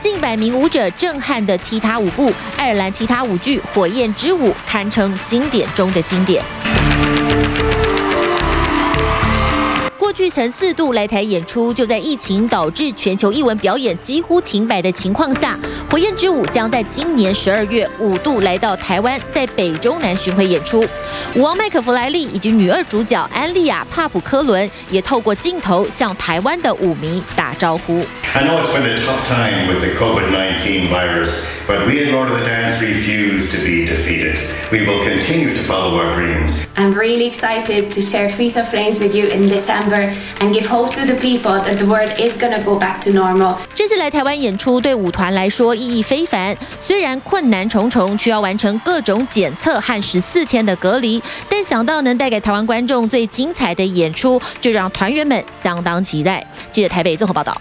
近百名舞者震撼的踢踏舞步，爱尔兰踢踏舞剧《火焰之舞》堪称经典中的经典。过去曾四度来台演出，就在疫情导致全球艺文表演几乎停摆的情况下，火焰之舞将在今年十二月五度来到台湾，在北中南巡回演出。舞王麦克弗莱利以及女二主角安利亚帕普科伦也透过镜头向台湾的舞迷打招呼。virus, but we at Lord of the Dance refuse to be defeated. We will continue to follow our dreams. I'm really excited to share Feet of Flames with you in December and give hope to the people that the world is going to go back to normal. 这次来台湾演出对舞团来说意义非凡，虽然困难重重，需要完成各种检测和十四天的隔离，但想到能带给台湾观众最精彩的演出，就让团员们相当期待。记者台北综合报道。